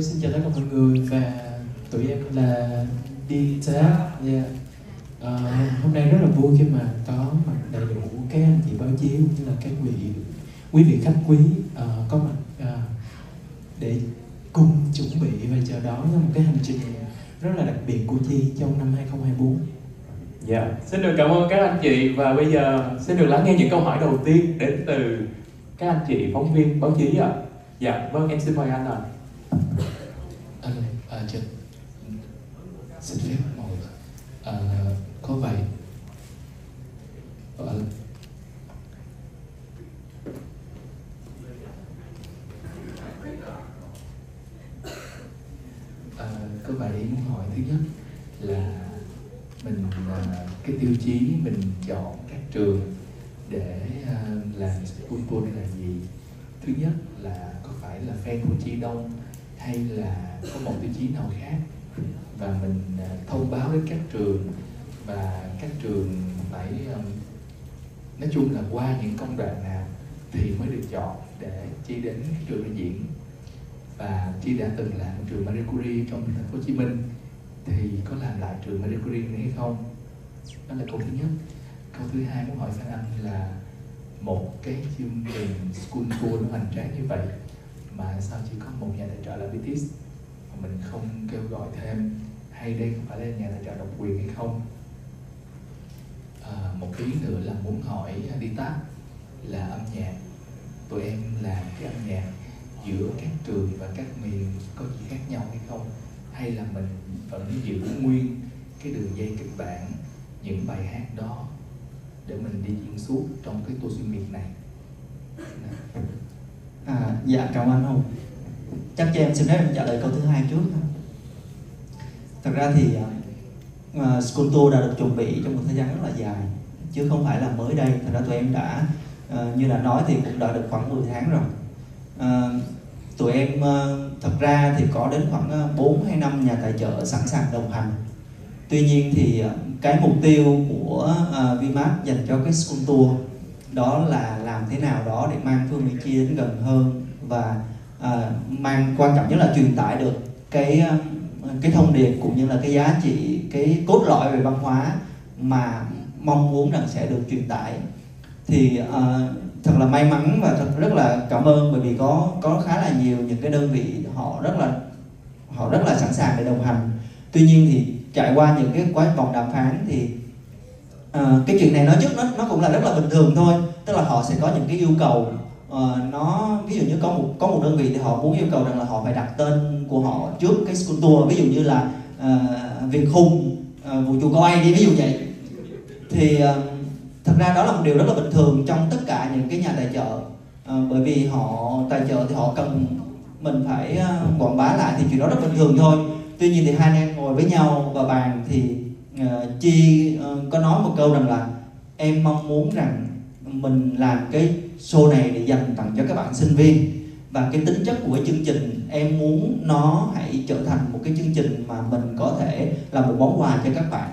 Xin chào tất cả mọi người và tụi em là đi yeah. à, dạ. ờ, hôm nay rất là vui khi mà có mặt đầy đủ các anh chị báo chí cũng như là các vị quý vị khách quý uh, có mặt uh, để cùng chuẩn bị và chờ đón một cái hành trình rất là đặc biệt của Chi trong năm 2024. Dạ, yeah. xin được cảm ơn các anh chị và bây giờ xin được lắng nghe những câu hỏi đầu tiên đến từ các anh chị phóng viên báo chí ạ. À. Dạ, vâng em xin mời anh ạ. À. Anh xin phép ngồi à, có vậy. À, à, có vậy muốn hỏi thứ nhất là mình à, cái tiêu chí mình chọn các trường để à, làm school tour là gì? Thứ nhất là có phải là fan của chi đông hay là có một tiêu chí nào khác? Và mình à, thông báo đến các trường và các trường phải nói chung là qua những công đoạn nào thì mới được chọn để chi đến cái trường đại diễn. Và chi đã từng làm trường Marie Curie trong thành phố Hồ Chí Minh, thì có làm lại trường Marie Curie này hay không? Đó là câu thứ nhất. Câu thứ hai muốn hỏi Phan Anh là một cái chương trình school tour nó hoành tráng như vậy mà sao chỉ có một nhà tài trợ là BTS mà mình không kêu gọi thêm. Hay đây không phải là nhà tài trợ độc quyền hay không? À, một ý nữa là muốn hỏi đi tác là âm nhạc. Tụi em làm cái âm nhạc giữa các trường và các miền có gì khác nhau hay không? Hay là mình vẫn giữ nguyên cái đường dây kịch bản những bài hát đó để mình đi diễn suốt trong cái tour xuyên miền này? À, dạ cảm ơn hùng chắc cho em xin phép em trả lời câu thứ hai trước thật ra thì uh, school tour đã được chuẩn bị trong một thời gian rất là dài chứ không phải là mới đây. Thật ra tụi em đã uh, như là nói thì cũng đã được khoảng 10 tháng rồi. Uh, tụi em uh, thật ra thì có đến khoảng 4 hay 5 nhà tài trợ sẵn sàng đồng hành. Tuy nhiên thì uh, cái mục tiêu của uh, Vmart dành cho cái school tour đó là làm thế nào đó để mang Phương Mỹ Chi đến gần hơn và à, mang quan trọng nhất là truyền tải được cái à, cái thông điệp cũng như là cái giá trị cái cốt lõi về văn hóa mà mong muốn rằng sẽ được truyền tải. Thì uh, thật là may mắn và thật rất là cảm ơn bởi vì có có khá là nhiều những cái đơn vị họ rất là họ rất là sẵn sàng để đồng hành. Tuy nhiên thì trải qua những cái quá vòng đàm phán thì à, cái chuyện này nói trước nó nó cũng là rất là bình thường thôi. Tức là họ sẽ có những cái yêu cầu uh, nó ví dụ như có một có một đơn vị thì họ muốn yêu cầu rằng là họ phải đặt tên của họ trước cái school tour. Ví dụ như là uh, Việt Hùng uh, vũ trụ coi đi ví dụ vậy. Thì uh, thật ra đó là một điều rất là bình thường trong tất cả những cái nhà tài trợ. Uh, bởi vì họ tài trợ thì họ cần mình phải uh, quảng bá lại thì chuyện đó rất bình thường thôi. Tuy nhiên thì hai anh em ngồi với nhau và bàn thì uh, chi uh, có nói một câu rằng là em mong muốn rằng mình làm cái show này để dành tặng cho các bạn sinh viên. Và cái tính chất của cái chương trình em muốn nó hãy trở thành một cái chương trình mà mình có thể là một món quà cho các bạn.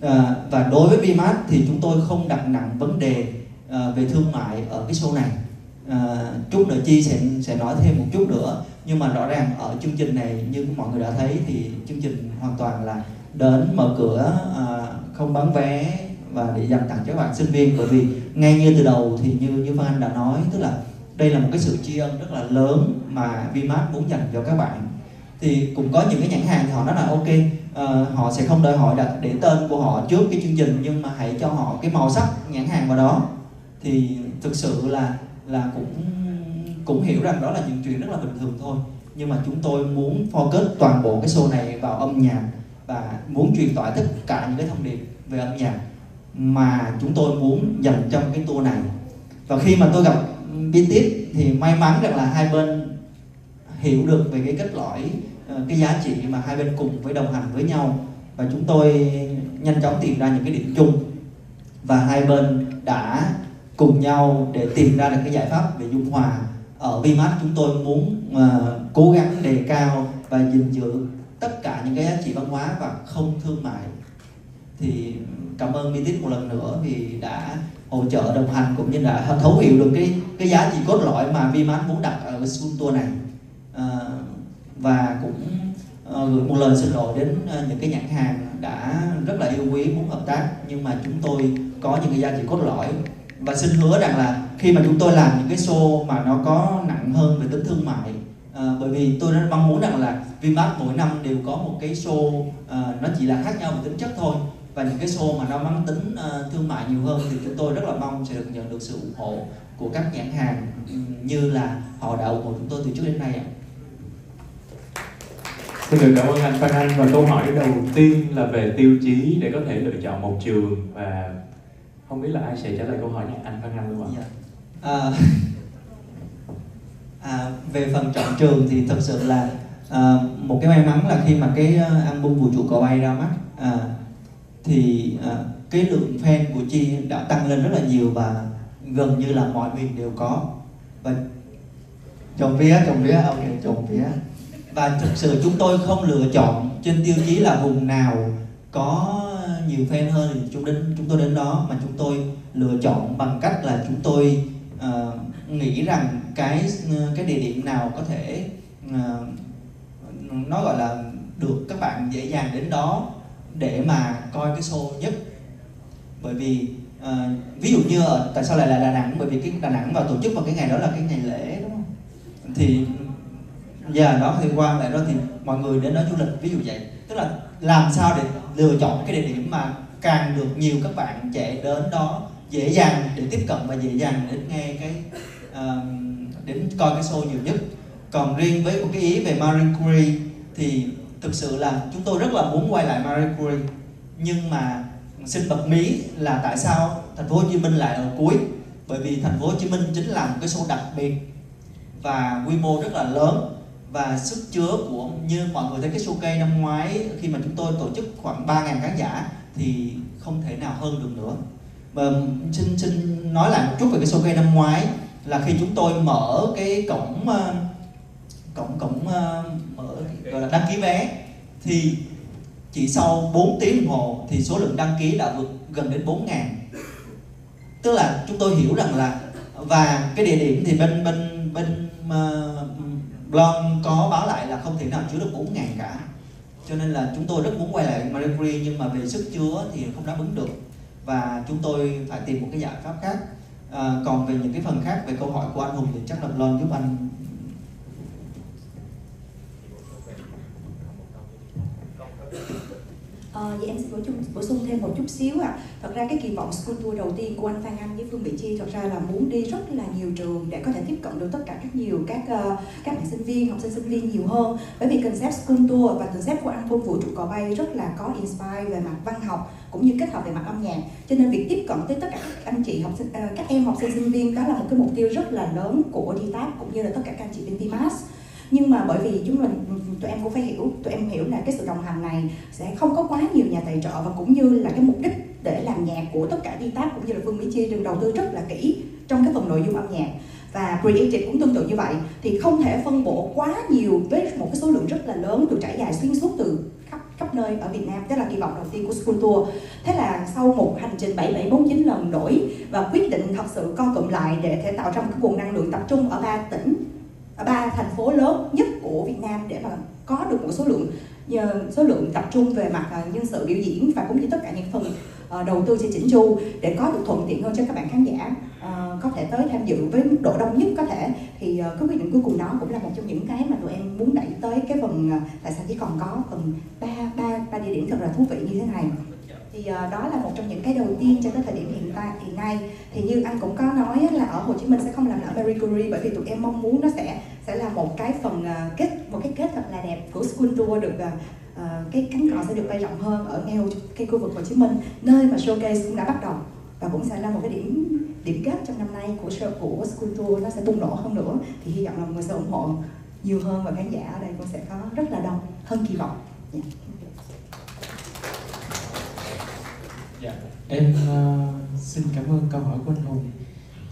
À, và đối với Vmart thì chúng tôi không đặt nặng vấn đề à, về thương mại ở cái show này. À, chút nữa chi sẽ sẽ nói thêm một chút nữa. Nhưng mà rõ ràng ở chương trình này như mọi người đã thấy thì chương trình hoàn toàn là đến mở cửa à, không bán vé và để dành tặng cho các bạn sinh viên. Bởi vì ngay như từ đầu thì như như Phan Anh đã nói tức là đây là một cái sự tri ân rất là lớn mà Vinmart muốn dành cho các bạn. Thì cũng có những cái nhãn hàng thì họ nói là ok uh, họ sẽ không đòi hỏi đặt để tên của họ trước cái chương trình nhưng mà hãy cho họ cái màu sắc nhãn hàng vào đó. Thì thực sự là là cũng cũng hiểu rằng đó là những chuyện rất là bình thường thôi. Nhưng mà chúng tôi muốn focus toàn bộ cái show này vào âm nhạc và muốn truyền tải tất cả những cái thông điệp về âm nhạc mà chúng tôi muốn dành trong cái tour này. Và khi mà tôi gặp BTS thì may mắn rằng là hai bên hiểu được về cái kết lõi ờ, cái giá trị mà hai bên cùng với đồng hành với nhau. Và chúng tôi nhanh chóng tìm ra những cái điểm chung. Và hai bên đã cùng nhau để tìm ra được cái giải pháp về dung hòa. Ở Vimax chúng tôi muốn uh, cố gắng đề cao và gìn giữ những cái giá trị văn hóa và không thương mại. Thì cảm ơn Mitit một lần nữa vì đã hỗ trợ đồng hành cũng như là thấu hiểu được cái cái giá trị cốt lõi mà Viman muốn đặt ở cái school tour này. À, và cũng ờ, gửi một lời xin lỗi đến ờ, những cái nhãn hàng đã rất là yêu quý muốn hợp tác nhưng mà chúng tôi có những cái giá trị cốt lõi. Và xin hứa rằng là khi mà chúng tôi làm những cái show mà nó có nặng hơn về tính thương mại à, bởi vì tôi rất mong muốn rằng là Vinmart mỗi năm đều có một cái show à, nó chỉ là khác nhau về tính chất thôi và những cái show mà nó mang tính uh, thương mại nhiều hơn thì chúng tôi rất là mong sẽ được nhận được sự ủng hộ của các nhãn hàng như là họ đã ủng hộ chúng tôi từ trước đến nay ạ. Xin được cảm ơn anh Phan Anh và câu hỏi đầu tiên là về tiêu chí để có thể lựa chọn một trường và không biết là ai sẽ trả lời câu hỏi này anh Phan Anh luôn ạ? Dạ. À, à, về phần chọn trường thì thật sự là à, một cái may mắn là khi mà cái à, album vũ trụ cò bay ra mắt à, thì à, cái lượng fan của chi đã tăng lên rất là nhiều và gần như là mọi miền đều có. Và trồng vía trồng vía ok trồng vía. Và thực sự chúng tôi không lựa chọn trên tiêu chí là vùng nào có nhiều fan hơn thì chúng đến chúng tôi đến đó mà chúng tôi lựa chọn bằng cách là chúng tôi uh, nghĩ rằng cái à, cái địa điểm nào có thể uh, nó gọi là được các bạn dễ dàng đến đó để mà coi cái show nhất. Bởi vì uh, ví dụ như ở tại sao lại là Đà Nẵng? Bởi vì cái Đà Nẵng vào tổ chức vào cái ngày đó là cái ngày lễ đúng không? Thì giờ yeah, đó thì qua lại đó thì mọi người đến đó du lịch ví dụ vậy. Tức là làm sao để lựa chọn cái địa điểm mà càng được nhiều các bạn trẻ đến đó dễ dàng để tiếp cận và dễ dàng để nghe cái uh, đến coi cái show nhiều nhất còn riêng với một cái ý về Marie Curie thì thực sự là chúng tôi rất là muốn quay lại Marie Curie. Nhưng mà xin bật mí là tại sao thành phố Hồ Chí Minh lại ở cuối? Bởi vì thành phố Hồ Chí Minh chính là một cái show đặc biệt và quy mô rất là lớn và sức chứa của như mọi người thấy cái showcase năm ngoái khi mà chúng tôi tổ chức khoảng 3.000 khán giả thì không thể nào hơn được nữa. Và xin xin nói lại một chút về cái showcase năm ngoái là khi chúng tôi mở cái cổng uh, cổng cổng uh, mở gọi là đăng ký vé. Thì chỉ sau 4 tiếng đồng hồ thì số lượng đăng ký đã vượt gần đến 4 ngàn. Tức là chúng tôi hiểu rằng là và cái địa điểm thì bên bên bên uh, blog có báo lại là không thể nào chứa được 4 ngàn cả. Cho nên là chúng tôi rất muốn quay lại Marie Curie nhưng mà về sức chứa thì không đáp ứng được. Và chúng tôi phải tìm một cái giải pháp khác. À, còn về những cái phần khác về câu hỏi của anh Hùng thì chắc là Blon giúp anh Ờ, vậy em sẽ bổ sung, bổ sung thêm một chút xíu ạ. À. Thật ra cái kỳ vọng school tour đầu tiên của anh Phan Anh với Phương Mỹ Chi thật ra là muốn đi rất là nhiều trường để có thể tiếp cận được tất cả các nhiều các uh, các bạn sinh viên, học sinh sinh viên nhiều hơn. Bởi vì concept school tour và concept của anh Phương vũ trụ cò bay rất là có inspire về mặt văn học cũng như kết hợp về mặt âm nhạc. Cho nên việc tiếp cận tới tất cả các anh chị học sinh, uh, các em học sinh sinh viên đó là một cái mục tiêu rất là lớn của DTAP cũng như là tất cả các anh chị bên VMAS nhưng mà bởi vì chúng mình, tụi em cũng phải hiểu, tụi em hiểu là cái sự đồng hành này sẽ không có quá nhiều nhà tài trợ và cũng như là cái mục đích để làm nhạc của tất cả đi tác cũng như là phương mỹ chi trường đầu tư rất là kỹ trong cái phần nội dung âm nhạc. Và creative cũng tương tự như vậy, thì không thể phân bổ quá nhiều với một cái số lượng rất là lớn được trải dài xuyên suốt từ khắp khắp nơi ở Việt Nam. Đó là kỳ vọng đầu tiên của School Tour. Thế là sau một hành trình 7749 lần đổi và quyết định thật sự co cụm lại để thể tạo ra một cái nguồn năng lượng tập trung ở ba tỉnh ba thành phố lớn nhất của Việt Nam để mà có được một số lượng số lượng tập trung về mặt à, nhân sự biểu diễn và cũng như tất cả những phần ờ, đầu tư sẽ chỉnh chu để có được thuận tiện hơn cho các bạn khán giả uh, có thể tới tham dự với mức độ đông nhất có thể. Thì uh, cái quyết định cuối cùng đó cũng là một trong những cái mà tụi em muốn đẩy tới cái phần uh, tại sao chỉ còn có phần ba ba ba địa điểm thật là thú vị như thế này thì uh, đó là một trong những cái đầu tiên cho tới thời điểm hiện tại hiện nay. Thì như anh cũng có nói là ở Hồ Chí Minh sẽ không làm ở Marie Curie bởi vì tụi em mong muốn nó sẽ sẽ là một cái phần uh, kết một cái kết thật là đẹp của School Tour được uh, uh, cái cánh cỏ sẽ được bay rộng hơn ở ngay cái khu vực Hồ Chí Minh. Nơi mà showcase cũng đã bắt đầu và cũng sẽ là một cái điểm điểm kết trong năm nay của show của School Tour. Nó sẽ bùng nổ hơn nữa. Thì hy vọng là mọi người sẽ ủng hộ nhiều hơn và khán giả ở đây cũng sẽ có rất là đông hơn kỳ vọng. Yeah. Dạ. Dạ, em uh, xin cảm ơn câu hỏi của anh Hùng.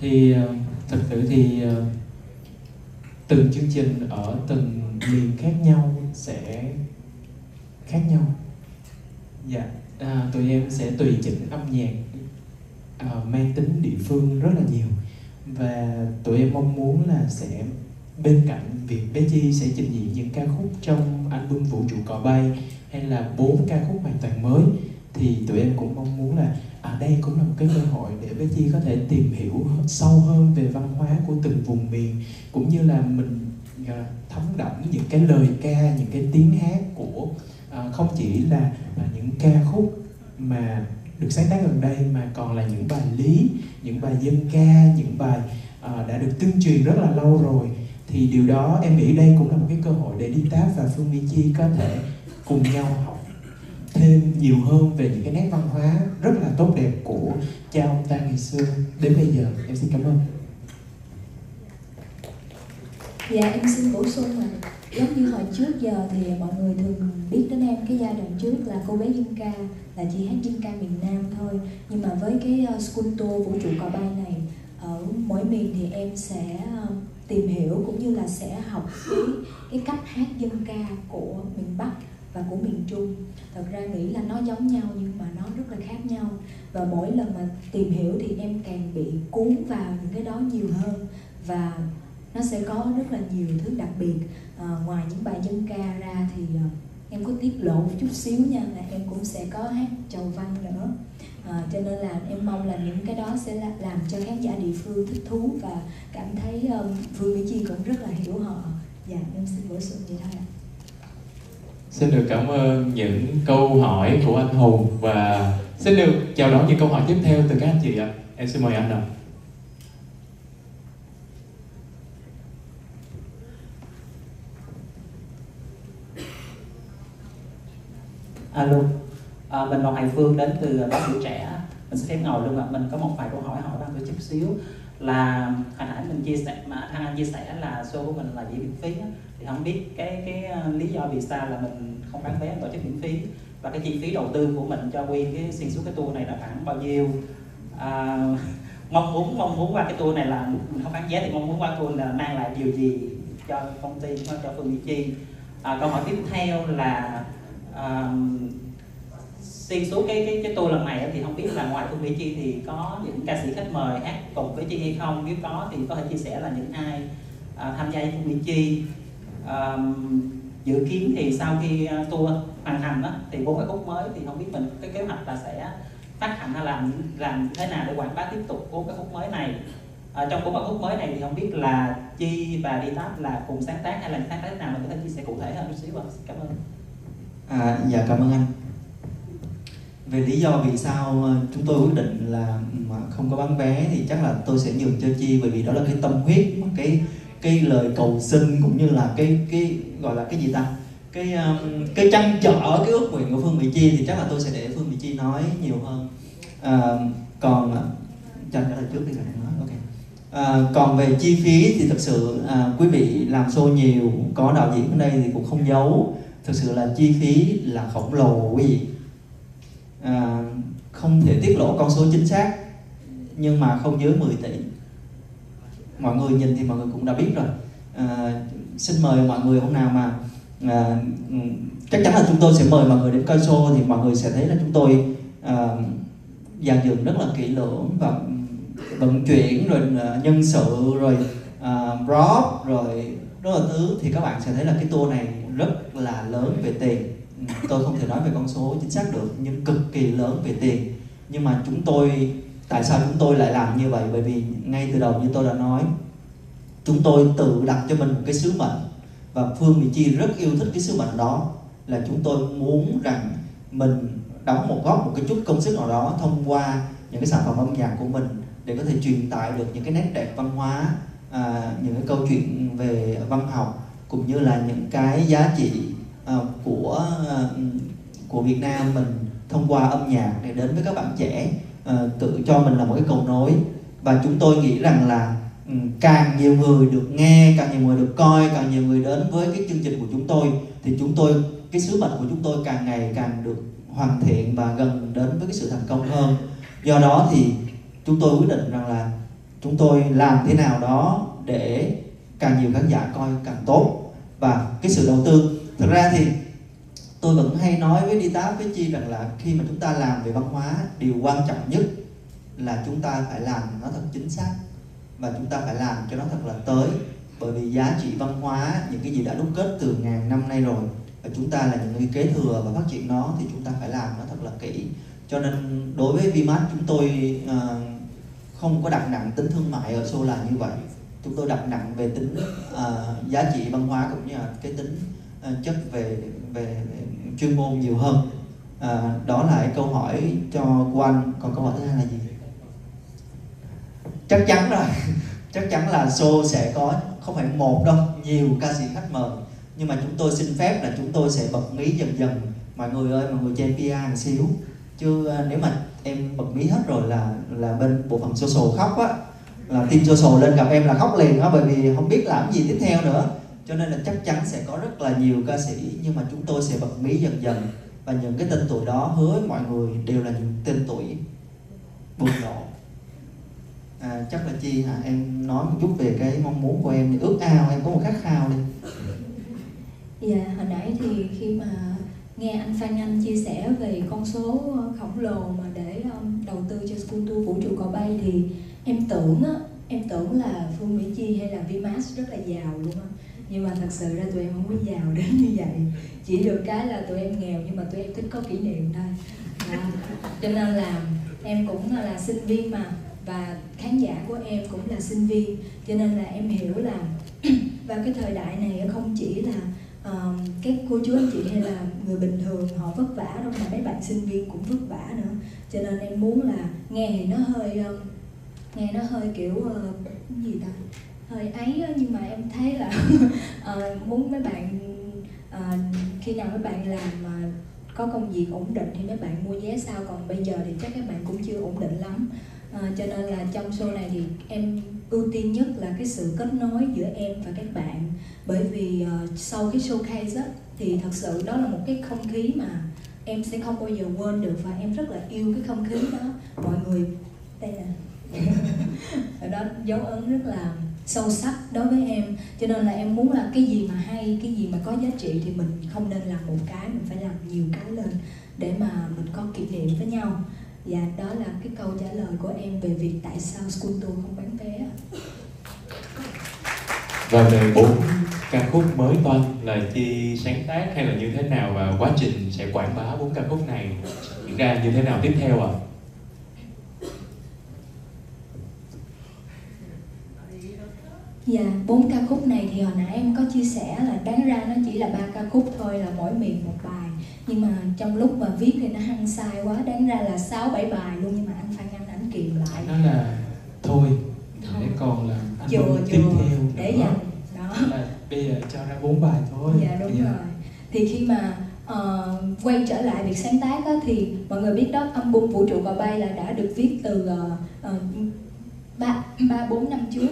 Thì uh, thật sự thì uh, từng chương trình ở từng miền khác nhau sẽ khác nhau. Dạ, à, tụi em sẽ tùy chỉnh âm nhạc à, mang tính địa phương rất là nhiều và tụi em mong muốn là sẽ bên cạnh việc bé Chi sẽ trình diễn những ca khúc trong album Vũ trụ cò bay hay là bốn ca khúc hoàn toàn mới thì tụi em cũng mong muốn là à đây cũng là một cái cơ hội để bé Chi có thể tìm hiểu sâu hơn về văn hóa của từng vùng miền cũng như là mình à, thấm đẫm những cái lời ca những cái tiếng hát của à, không chỉ là, là những ca khúc mà được sáng tác gần đây mà còn là những bài lý những bài dân ca những bài à, đã được tuyên truyền rất là lâu rồi. Thì điều đó em nghĩ đây cũng là một cái cơ hội để đi táp và phương mỹ chi có thể cùng nhau học thêm nhiều hơn về những cái nét văn hóa rất là tốt đẹp của cha ông ta ngày xưa. Đến bây giờ em xin cảm ơn. Dạ em xin bổ sung là giống như hồi trước giờ thì mọi người thường biết đến em cái giai đoạn trước là cô bé dân ca là chỉ hát dân ca miền nam thôi. Nhưng mà với cái uh, school tour vũ trụ cò bay này ở mỗi miền thì em sẽ uh, tìm hiểu cũng như là sẽ học cái cái cách hát dân ca của miền bắc và của miền trung. Thật ra nghĩ là nó giống nhau nhưng mà nó rất là khác nhau. Và mỗi lần mà tìm hiểu thì em càng bị cuốn vào những cái đó nhiều hơn. Và nó sẽ có rất là nhiều thứ đặc biệt. À, ngoài những bài dân ca ra thì à, em có tiết lộ một chút xíu nha là em cũng sẽ có hát chầu văn nữa. À, cho nên là em mong là những cái đó sẽ là, làm cho khán giả địa phương thích thú và cảm thấy um, Phương Mỹ Chi cũng rất là hiểu họ. Dạ em xin bổ sung vậy thôi ạ. Xin được cảm ơn những câu hỏi của anh Hùng và xin được chào đón những câu hỏi tiếp theo từ các anh chị ạ. Em xin mời anh ạ. Alo, à, mình là Hải Phương đến từ báo tuổi trẻ mình sẽ phép ngồi luôn ạ mình có một vài câu hỏi hỏi bạn tôi chút xíu là hồi nãy mình chia sẻ mà thằng anh chia sẻ là show của mình là chỉ miễn phí á. thì không biết cái cái ờ, lý do vì sao là mình không bán vé tổ chức miễn phí. Và cái chi phí đầu tư của mình cho quy cái xuyên suốt cái tour này là khoảng bao nhiêu? À, mong muốn mong muốn qua cái tour này là mình không bán vé thì mong muốn qua tour là mang lại điều gì cho công ty cho phương Mỹ Chi? À, câu hỏi tiếp theo là à, xuyên suốt cái cái cái tour lần này thì không biết là ngoài Phương Mỹ Chi thì có những ca sĩ khách mời hát cùng với Chi hay không? Nếu có thì có thể chia sẻ là những ai à, tham gia với Phương Mỹ Chi. À, dự kiến thì sau khi à, tour hoàn thành đó, thì bốn cái khúc mới thì không biết mình cái kế hoạch là sẽ phát hành hay làm làm thế nào để quảng bá tiếp tục bốn cái khúc mới này. À, trong bốn cái khúc mới này thì không biết là chi và đi táp là cùng sáng tác hay là sáng tác nào mình có thể chia sẻ cụ thể hơn chút xíu ạ? Cảm ơn. À, dạ cảm ơn anh. Về lý do vì sao ờ, chúng tôi quyết định là ừ, mà không có bán vé thì chắc là tôi sẽ nhường cho Chi bởi vì đó là cái tâm huyết, cái cái lời cầu xin cũng như là cái cái gọi là cái gì ta cái um, cái trăn trở cái ước nguyện của Phương Mỹ Chi thì chắc là tôi sẽ để Phương Mỹ Chi nói nhiều hơn. À, còn cho trả lời trước đi rồi nói ok. À, còn về chi phí thì thật sự à, quý vị làm show nhiều có đạo diễn ở đây thì cũng không giấu thực sự là chi phí là khổng lồ quý vị à, không thể tiết lộ con số chính xác nhưng mà không dưới 10 tỷ. Mọi người nhìn thì mọi người cũng đã biết rồi. À, xin mời mọi người hôm nào mà à, chắc chắn là chúng tôi sẽ mời mọi người đến coi show thì mọi người sẽ thấy là chúng tôi à, dàn dựng rất là kỹ lưỡng và vận chuyển rồi nhân sự rồi uh, prop rồi rất là thứ thì các bạn sẽ thấy là cái tour này rất là lớn về tiền tôi không thể nói về con số chính xác được nhưng cực kỳ lớn về tiền. Nhưng mà chúng tôi tại sao chúng tôi lại làm như vậy? Bởi vì ngay từ đầu như tôi đã nói chúng tôi tự đặt cho mình một cái sứ mệnh. Và phương mỹ chi rất yêu thích cái sứ mệnh đó là chúng tôi muốn rằng mình đóng một góp một cái chút công sức nào đó thông qua những cái sản phẩm âm nhạc của mình để có thể truyền tải được những cái nét đẹp văn hóa à, những cái câu chuyện về văn học cũng như là những cái giá trị uh, của uh, của Việt Nam mình thông qua âm nhạc để đến với các bạn trẻ uh, tự cho mình là một cái cầu nối. Và chúng tôi nghĩ rằng là um, càng nhiều người được nghe càng nhiều người được coi càng nhiều người đến với cái chương trình của chúng tôi thì chúng tôi cái sứ mệnh của chúng tôi càng ngày càng được hoàn thiện và gần đến với cái sự thành công hơn. Do đó thì chúng tôi quyết định rằng là chúng tôi làm thế nào đó để càng nhiều khán giả coi càng tốt. Và cái sự đầu tư thực ra thì tôi vẫn hay nói với đi Tá, với chi rằng là khi mà chúng ta làm về văn hóa điều quan trọng nhất là chúng ta phải làm nó thật chính xác và chúng ta phải làm cho nó thật là tới. Bởi vì giá trị văn hóa những cái gì đã đúc kết từ ngàn năm nay rồi và chúng ta là những người kế thừa và phát triển nó thì chúng ta phải làm nó thật là kỹ. Cho nên đối với Vimat chúng tôi uh, không có đặt nặng tính thương mại ở show là như vậy. Chúng tôi đặt nặng về tính uh, giá trị văn hóa cũng như là cái tính Ờ, chất về, về về chuyên môn nhiều hơn. À, đó là câu hỏi cho quan còn câu hỏi thứ hai là gì? Chắc chắn rồi. Chắc chắn là show sẽ có không phải một đâu nhiều ca sĩ khách mời. Nhưng mà chúng tôi xin phép là chúng tôi sẽ bật mí dần dần. Mọi người ơi mọi người cho em PR một xíu. Chứ ờ, nếu mà em bật mí hết rồi là là bên bộ phận social khóc á là team social lên gặp em là khóc liền á bởi vì không biết làm gì tiếp theo nữa cho nên là chắc chắn sẽ có rất là nhiều ca sĩ nhưng mà chúng tôi sẽ bật mí dần dần. Và những cái tên tuổi đó hứa với mọi người đều là những tên tuổi bùng nổ. À, chắc là chi hả? Em nói một chút về cái mong muốn của em ước ao em có một khát khao đi. Dạ hồi nãy thì khi mà nghe anh Phan Anh chia sẻ về con số ờ, khổng lồ mà để um, đầu tư cho School Tour vũ trụ cò bay thì em tưởng á em tưởng là Phương Mỹ Chi hay là Vimas rất là giàu luôn á nhưng mà thật sự ra tụi em không có giàu đến như vậy. Chỉ được cái là tụi em nghèo nhưng mà tụi em thích có kỷ niệm thôi. À, cho nên là em cũng là sinh viên mà. Và khán giả của em cũng là sinh viên. Cho nên là em hiểu là vào cái thời đại này không chỉ là uh, các cô chú anh chị hay là người bình thường họ vất vả đâu mà mấy bạn sinh viên cũng vất vả nữa. Cho nên em muốn là nghe thì nó hơi uh, nghe nó hơi kiểu uh, gì ta? Hơi ấy nhưng mà em thấy là uh, muốn mấy bạn uh, khi nào mấy bạn làm mà có công việc ổn định thì mấy bạn mua vé sao còn bây giờ thì chắc các bạn cũng chưa ổn định lắm. Uh, cho nên là trong show này thì em ưu tiên nhất là cái sự kết nối giữa em và các bạn. Bởi vì uh, sau cái showcase á thì thật sự đó là một cái không khí mà em sẽ không bao giờ quên được. Và em rất là yêu cái không khí đó. Mọi người đây là đó dấu ấn rất là sâu sắc đối với em cho nên là em muốn là cái gì mà hay, cái gì mà có giá trị thì mình không nên làm một cái, mình phải làm nhiều cái lên để mà mình có kỷ niệm với nhau Và đó là cái câu trả lời của em về việc tại sao School Tour không bán vé. Và về bốn ca khúc mới toanh là chi sáng tác hay là như thế nào và quá trình sẽ quảng bá bốn ca khúc này diễn ra như thế nào tiếp theo ạ? À? Dạ, bốn ca khúc này thì hồi nãy em có chia sẻ là đáng ra nó chỉ là ba ca khúc thôi là mỗi miền một bài. Nhưng mà trong lúc mà viết thì nó hăng sai quá đáng ra là sáu bảy bài luôn nhưng mà anh phan anh ảnh kìm lại. Nó là thôi để còn là album tiếp theo để dành. Đó. Là bây giờ cho ra bốn bài thôi. Dạ đúng yeah. rồi. Thì khi mà uh, quay trở lại việc sáng tác á, thì mọi người biết đó album vũ trụ cò bay là đã được viết từ uh, ba ba bốn năm trước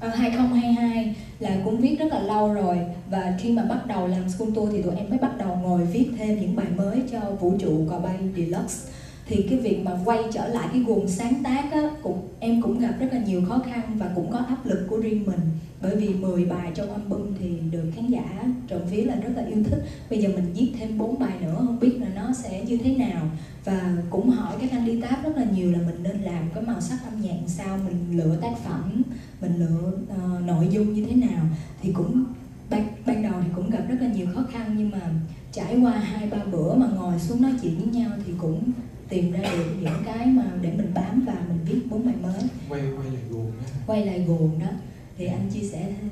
Ờ, 2022 là cũng viết rất là lâu rồi và khi mà bắt đầu làm school tour thì tụi em mới bắt đầu ngồi viết thêm những bài mới cho vũ trụ cò bay deluxe thì cái việc mà quay trở lại cái nguồn sáng tác á, cũng em cũng gặp rất là nhiều khó khăn và cũng có áp lực của riêng mình. Bởi vì 10 bài trong album thì được khán giả trộm vía là rất là yêu thích. Bây giờ mình viết thêm bốn bài nữa không biết là nó sẽ như thế nào. Và cũng hỏi các anh đi táp rất là nhiều là mình nên làm cái màu sắc âm nhạc sao mình lựa tác phẩm mình lựa uh, nội dung như thế nào. Thì cũng ban, ban đầu thì cũng gặp rất là nhiều khó khăn nhưng mà trải qua hai ba bữa mà ngồi xuống nói chuyện với nhau thì cũng tìm ra được những cái mà để mình bám và mình viết bốn bài mới. Quay quay lại guồng đó quay lại guồng đó. Thì anh chia sẻ thêm.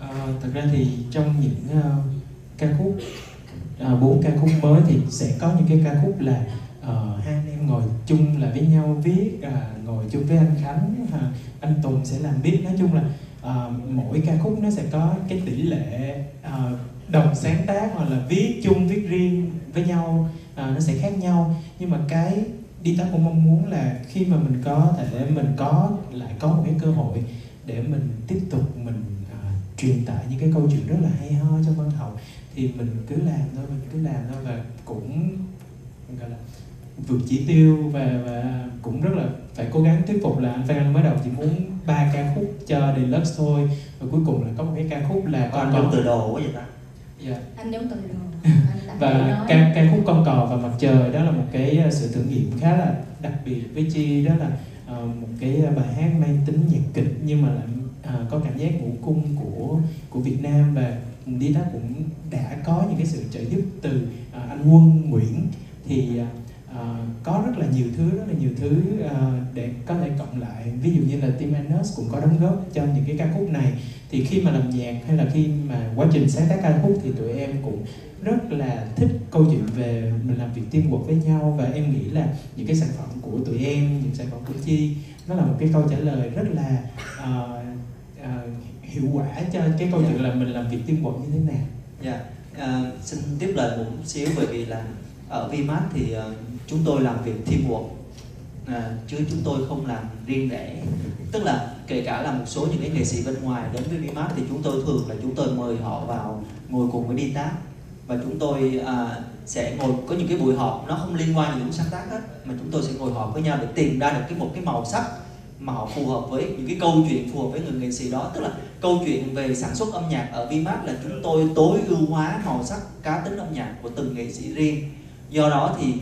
À, thật ra thì trong những uh, ca khúc ờ, bốn uh, ca khúc mới thì sẽ có những cái ca khúc là uh, hai anh em ngồi chung là với nhau viết uh, ngồi chung với anh khánh uh, anh tùng sẽ làm viết nói chung là uh, mỗi ca khúc nó sẽ có cái tỷ lệ uh, đồng sáng tác hoặc là viết chung viết riêng với nhau uh, nó sẽ khác nhau. Nhưng mà cái đi tới cũng mong muốn là khi mà mình có thể mình có lại có một cái cơ hội để mình tiếp tục mình uh, truyền tải những cái câu chuyện rất là hay ho trong văn học thì mình cứ làm thôi mình cứ làm thôi và cũng gọi là vượt chỉ tiêu và và cũng rất là phải cố gắng thuyết phục là anh Phan mới đầu chỉ muốn ba ca khúc cho Deluxe thôi và cuối cùng là có một cái ca khúc là con con trong cò từ đồ quá vậy ta dạ. anh giống từ đã và ca ca khúc con cò và mặt trời đó là một cái uh, sự thử nghiệm khá là đặc biệt với chi. Đó là uh, một cái bài hát mang tính nhạc kịch nhưng mà lại uh, có cảm giác ngũ cung của của Việt Nam và đi đó cũng đã có những cái sự trợ giúp từ uh, anh Quân Nguyễn. Thì uh, uh, có rất là nhiều thứ rất là nhiều thứ uh, để có thể cộng lại. Ví dụ như là Team Anus cũng có đóng góp cho những cái ca khúc này thì khi mà làm nhạc hay là khi mà quá trình sáng tác ca khúc thì tụi em cũng rất là thích câu chuyện về mình làm việc teamwork với nhau. Và em nghĩ là những cái sản phẩm của tụi em những sản phẩm của chi nó là một cái câu trả lời rất là uh, uh, hiệu quả cho cái câu chuyện là mình làm việc teamwork như thế nào. Dạ, à, xin tiếp lời một chút xíu bởi vì là ở VMAT thì à, chúng tôi làm việc teamwork à, chứ chúng tôi không làm riêng lẻ tức là kể cả là một số những cái nghệ sĩ bên ngoài đến với VMAT thì chúng tôi thường là chúng tôi mời họ vào ngồi cùng với đi tác và chúng tôi à, sẽ ngồi có những cái buổi họp nó không liên quan gì đến sáng tác hết mà chúng tôi sẽ ngồi họp với nhau để tìm ra được cái một cái màu sắc mà họ phù hợp với những cái câu chuyện phù hợp với người nghệ sĩ đó. Tức là câu chuyện về sản xuất âm nhạc ở VMAT là chúng tôi tối ưu hóa màu sắc cá tính âm nhạc của từng nghệ sĩ riêng. Do đó thì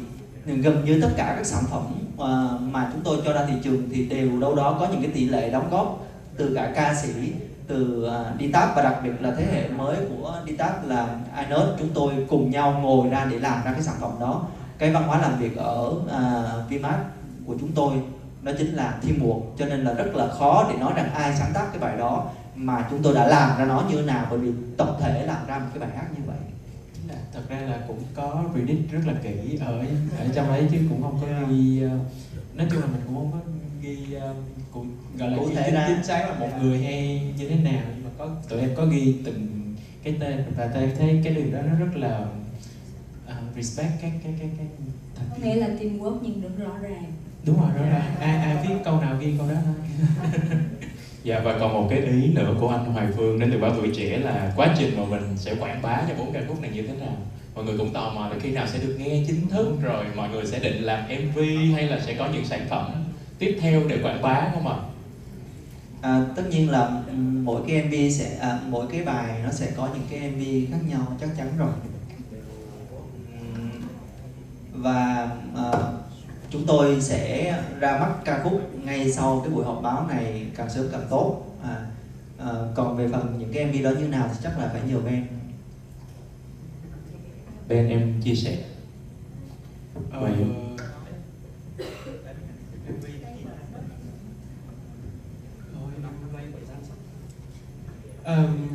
gần như tất cả các sản phẩm Ờ, mà chúng tôi cho ra thị trường thì đều đâu đó có những cái tỷ lệ đóng góp từ cả ca sĩ từ uh, đi táp và đặc biệt là thế hệ mới của đi táp là Inos chúng tôi cùng nhau ngồi ra để làm ra cái sản phẩm đó. Cái văn hóa làm việc ở ờ, uh, VMAT của chúng tôi đó chính là thi muộn cho nên là rất là khó để nói rằng ai sáng tác cái bài đó mà chúng tôi đã làm ra nó như thế nào bởi vì tập thể làm ra một cái bài hát như vậy thật ra là cũng có predict rất là kỹ ở ở trong đấy chứ cũng không có ghi uh, nói chung là mình cũng không có ghi uh, cụ, gọi là Cụ ghi thể chính, ra. chính xác là một người hay như thế nào nhưng mà có tụi em có ghi từng cái tên và tôi thấy cái điều đó nó rất là uh, respect các cái cái cái có nghĩa là teamwork nhưng được rõ ràng. Đúng rồi đó là ai ai viết câu nào ghi câu đó thôi Dạ và còn một cái ý nữa của anh Hoài Phương đến từ báo tuổi trẻ là quá trình mà mình sẽ quảng bá cho bốn ca khúc này như thế nào mọi người cũng tò mò là khi nào sẽ được nghe chính thức rồi mọi người sẽ định làm MV hay là sẽ có những sản phẩm tiếp theo để quảng bá không ạ? à, tất nhiên là mỗi cái MV sẽ à, mỗi cái bài nó sẽ có những cái MV khác nhau chắc chắn rồi và à, chúng tôi sẽ ra mắt ca khúc ngay sau cái buổi họp báo này càng sớm càng tốt. À, à, còn về phần những cái MV đó như nào thì chắc là phải nhờ Ben Bên em chia sẻ. Ờ, Vậy. Um,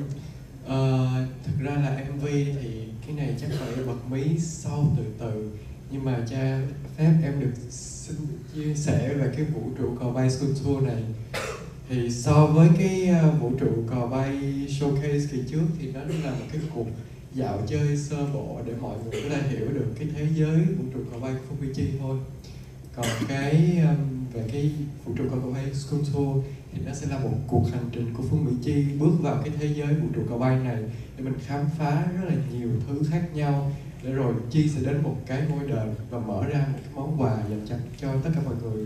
ờ, thực ra là MV thì cái này chắc phải bật mí sau từ từ nhưng mà cha phép, em được xin chia sẻ về cái vũ trụ cò bay school tour này. Thì so với cái ờ, vũ trụ cò bay showcase kỳ trước thì nó là một cái cuộc dạo chơi sơ bộ để mọi người có thể hiểu được cái thế giới vũ trụ cò bay của Fumichi thôi. Còn cái về cái vũ trụ cò bay school tour thì nó sẽ là một cuộc hành trình của Phương Mỹ Chi bước vào cái thế giới vũ trụ cò bay này để mình khám phá rất là nhiều thứ khác nhau để rồi Chi sẽ đến một cái ngôi đền và mở ra một cái món quà dành cho, cho tất cả mọi người.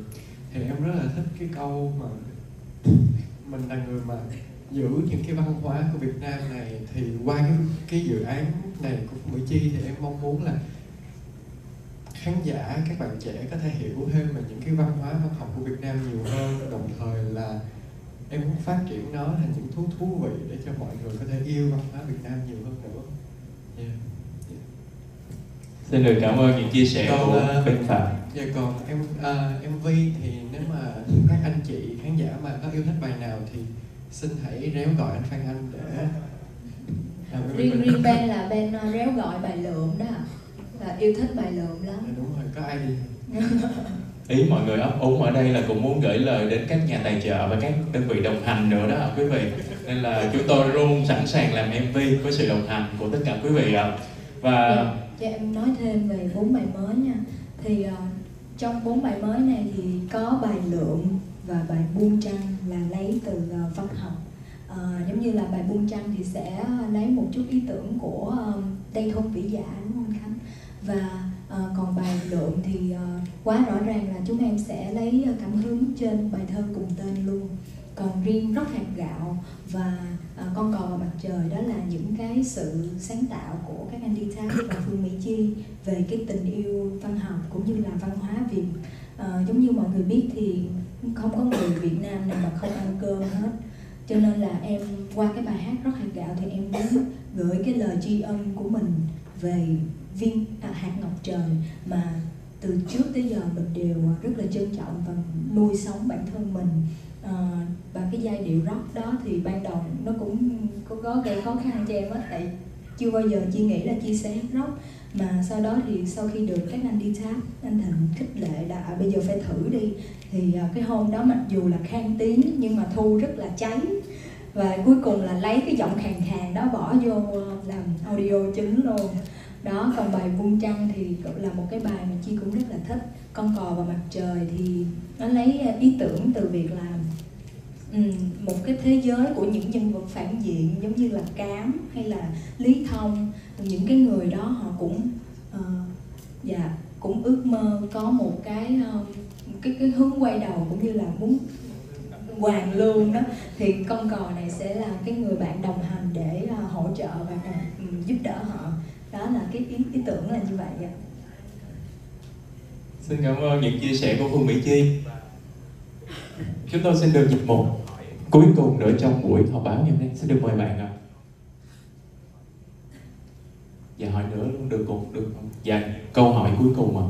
Thì em rất là thích cái câu mà mình là người mà giữ những cái văn hóa của Việt Nam này. Thì qua cái cái dự án này của Mỹ Chi thì em mong muốn là khán giả các bạn trẻ có thể hiểu thêm về những cái văn hóa văn học của Việt Nam nhiều hơn. Đồng thời là em muốn phát triển nó thành những thú thú vị để cho mọi người có thể yêu văn hóa Việt Nam nhiều hơn nữa. Xin được cảm ơn những chia sẻ Còn, của ờ, bên Phạm. Dạ còn em à, MV thì nếu mà các anh chị khán giả mà có yêu thích bài nào thì xin hãy réo gọi anh Phan Anh để riêng riêng Ben là Ben ờ, réo gọi bài lượm đó. Là yêu thích bài lượm lắm. Dạ, đúng rồi có ai đi? Ý mọi người ấp úng ở đây là cũng muốn gửi lời đến các nhà tài trợ và các đơn vị đồng hành nữa đó quý vị. Nên là chúng tôi luôn sẵn sàng làm MV với sự đồng hành của tất cả quý vị ạ. Và Dạ, cho em nói thêm về bốn bài mới nha. Thì uh, trong bốn bài mới này thì có bài lượm và bài buông trăng là lấy từ uh, văn học. Ờ, giống như là bài buông trăng thì sẽ lấy một chút ý tưởng của uh, Tây Thôn Vĩ giả đúng không anh Khánh? Và uh, còn bài lượng thì uh, quá rõ ràng là chúng em sẽ lấy cảm hứng trên bài thơ cùng tên luôn còn riêng rất hạt gạo và à, con cò và mặt trời đó là những cái sự sáng tạo của các anh đi và phương mỹ chi về cái tình yêu văn học cũng như là văn hóa việt. À, giống như mọi người biết thì không có người việt nam nào mà không ăn cơm hết. Cho nên là em qua cái bài hát rất hạt gạo thì em muốn gửi cái lời tri ân của mình về viên à, hạt ngọc trời mà từ trước tới giờ mình đều rất là trân trọng và nuôi sống bản thân mình à, và cái giai điệu rock đó thì ban đầu nó cũng có, có gây khó khăn cho em á tại chưa bao giờ chi nghĩ là chia sẻ rock. Mà sau đó thì sau khi được các anh đi tháp anh thịnh khích lệ là à, bây giờ phải thử đi. Thì à, cái hôm đó mặc dù là khang tiếng nhưng mà thu rất là cháy. Và cuối cùng là lấy cái giọng khàn khàn đó bỏ vô ờ, làm audio chính luôn. Đó còn bài buông trăng thì là một cái bài mà chi cũng rất là thích. Con cò và mặt trời thì nó lấy ý tưởng từ việc là Ừ, một cái thế giới của những nhân vật phản diện giống như là cám hay là lý thông những cái người đó họ cũng uh, dạ cũng ước mơ có một cái uh, cái cái hướng quay đầu cũng như là muốn hoàng lương đó. Thì con cò này sẽ là cái người bạn đồng hành để uh, hỗ trợ và uh, giúp đỡ họ. Đó là cái ý, ý tưởng là như vậy ạ. Xin cảm ơn những chia sẻ của phương mỹ chi chúng tôi xin được dịch một. Cuối cùng nữa trong buổi họp báo ngày hôm nay xin được mời bạn ạ. Dạ hỏi nữa luôn được cùng được không? Dạ câu hỏi cuối cùng ạ.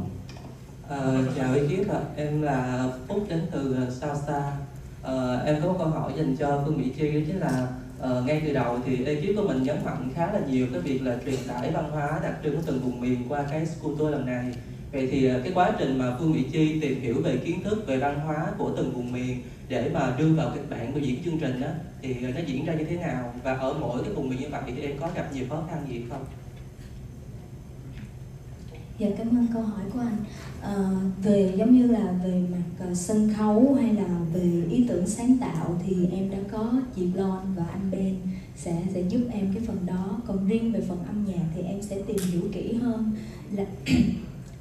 À, chào ekip ạ. Em là phúc đến từ ờ, sao xa à, ờ, em có một câu hỏi dành cho phương mỹ chi đó chính là uh, ngay từ đầu thì ekip của mình nhấn mạnh khá là nhiều cái việc là truyền tải văn hóa đặc trưng của từng vùng miền qua cái school tour lần này vậy thì à, cái quá trình mà phương mỹ chi tìm hiểu về kiến thức về văn hóa của từng vùng miền để mà đưa vào kịch bản và diễn chương trình đó thì à, nó diễn ra như thế nào? Và ở mỗi cái vùng miền như vậy thì em có gặp nhiều khó khăn gì không? Dạ cảm ơn câu hỏi của anh. À, Về giống như là về mặt uh, sân khấu hay là về ý tưởng sáng tạo thì em đã có chị Blon và anh Ben sẽ sẽ giúp em cái phần đó. Còn riêng về phần âm nhạc thì em sẽ tìm hiểu kỹ hơn là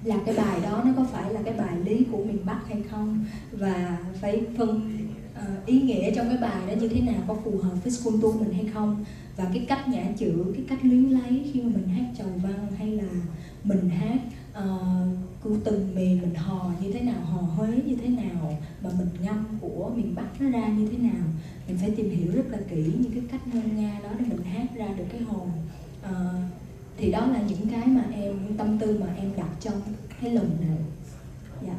là cái bài đó nó có phải là cái bài lý của miền Bắc hay không? Và phải phân uh, ý nghĩa trong cái bài đó như thế nào có phù hợp với school tour mình hay không? Và cái cách nhã chữ cái cách luyến lấy khi mà mình hát chầu văn hay là mình hát uh, từng miền mình hò như thế nào hò huế như thế nào mà mình ngâm của miền bắc nó ra như thế nào? Mình phải tìm hiểu rất là kỹ những cái cách ngân nga đó để mình hát ra được cái hồn uh, ờ, thì đó là những cái mà em tâm tư mà em đặt trong cái lần này. Dạ.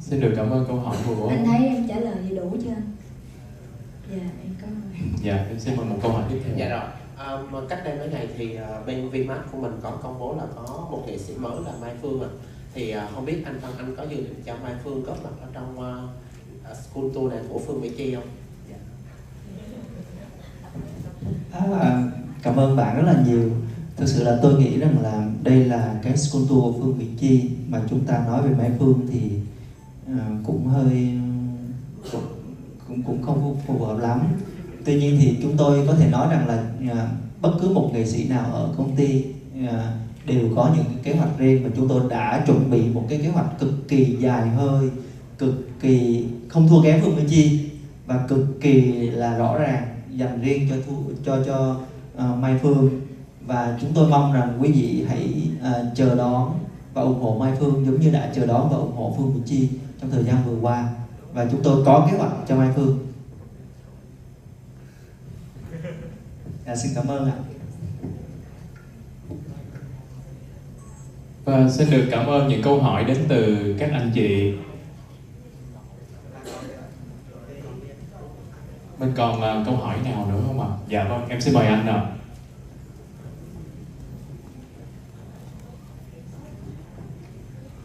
Xin được cảm ơn câu hỏi của anh thấy em trả lời gì đủ chưa? Dạ em có dạ em xin mời một câu hỏi tiếp theo. Dạ rồi. À, cách đây mấy ngày thì uh, bên Vinmart của mình có công bố là có một nghệ sĩ mới là Mai Phương ạ. À. thì uh, không biết anh Văn Anh có dự định cho Mai Phương góp mặt ở trong uh, school tour này của Phương Mỹ Chi không? À, cảm ơn bạn rất là nhiều. Thực sự là tôi nghĩ rằng là đây là cái school tour của Phương Mỹ Chi mà chúng ta nói về máy Phương thì uh, cũng hơi cũng cũng không phù hợp lắm. Tuy nhiên thì chúng tôi có thể nói rằng là uh, bất cứ một nghệ sĩ nào ở công ty uh, đều có những kế hoạch riêng và chúng tôi đã chuẩn bị một cái kế hoạch cực kỳ dài hơi cực kỳ không thua kém phương minh chi và cực kỳ là rõ ràng dành riêng cho thu, cho cho uh, mai phương. Và chúng tôi mong rằng quý vị hãy uh, chờ đón và ủng hộ mai phương giống như đã chờ đón và ủng hộ phương minh chi trong thời gian vừa qua. Và chúng tôi có kế hoạch cho mai phương. À, xin cảm ơn ạ. Và xin được cảm ơn những câu hỏi đến từ các anh chị. Mình còn uh, câu hỏi nào nữa không ạ? À? dạ vâng em xin mời anh ạ.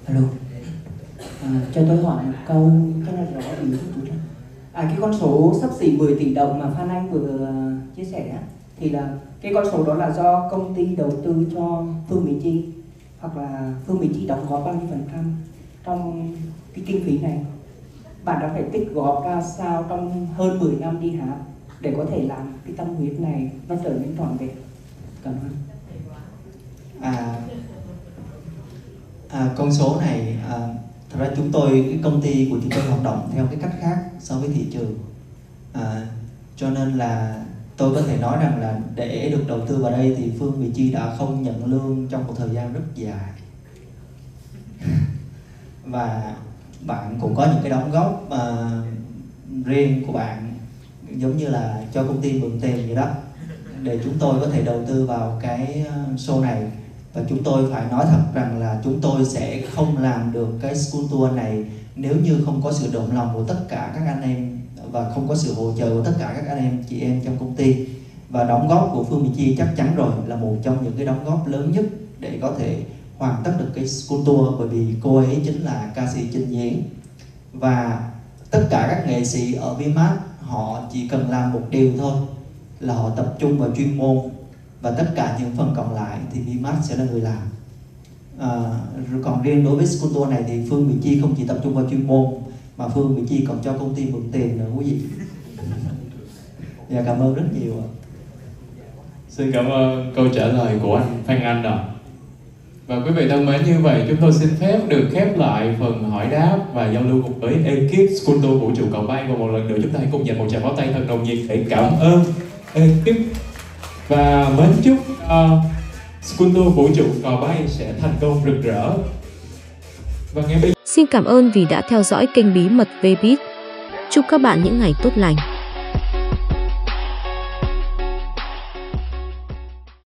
Alo. À, cho tôi hỏi một câu cho là rõ ý à cái con số sắp xỉ 10 tỷ đồng mà Phan Anh vừa ờ, chia sẻ thì là cái con số đó là do công ty đầu tư cho Phương Mỹ Chi hoặc là Phương Mỹ Chi đóng góp bao nhiêu phần trăm trong cái kinh phí này? Bạn đã phải tích góp ra sao trong hơn 10 năm đi hát để có thể làm cái tâm huyết này nó trở nên toàn vẹn. Cảm ơn. À, à con số này à, thật ra chúng tôi cái công ty của chúng tôi hoạt động theo cái cách khác so với thị trường. À, cho nên là tôi có thể nói rằng là để được đầu tư vào đây thì Phương vị Chi đã không nhận lương trong một thời gian rất dài. Và bạn cũng có những cái đóng góp uh, riêng của bạn giống như là cho công ty mượn tiền vậy đó để chúng tôi có thể đầu tư vào cái ờ, show này. Và chúng tôi phải nói thật rằng là chúng tôi sẽ không làm được cái school tour này nếu như không có sự động lòng của tất cả các anh em và không có sự hỗ trợ của tất cả các anh em chị em trong công ty. Và đóng góp của Phương Mỹ Chi chắc chắn rồi là một trong những cái đóng góp lớn nhất để có thể hoàn tất được cái school tour bởi vì cô ấy chính là ca sĩ trình diễn và tất cả các nghệ sĩ ở Vinmart họ chỉ cần làm một điều thôi là họ tập trung vào chuyên môn. Và tất cả những phần còn lại thì Vinmart sẽ là người làm. À, còn riêng đối với school tour này thì Phương Mỹ Chi không chỉ tập trung vào chuyên môn mà Phương Mỹ Chi còn cho công ty mượn tiền nữa quý vị. Dạ cảm ơn rất nhiều xin cảm ơn câu trả lời của anh Phan Anh ạ và quý vị thân mến như vậy chúng tôi xin phép được khép lại phần hỏi đáp và giao lưu cùng với ekip School Vũ trụ cầu bay và một lần nữa chúng ta hãy cùng dành một tràng pháo tay thật nồng nhiệt để cảm ơn ekip và mến chúc ờ, uh, School Vũ trụ cầu bay sẽ thành công rực rỡ và ngay bây Xin cảm ơn vì đã theo dõi kênh bí mật Vbit. Chúc các bạn những ngày tốt lành.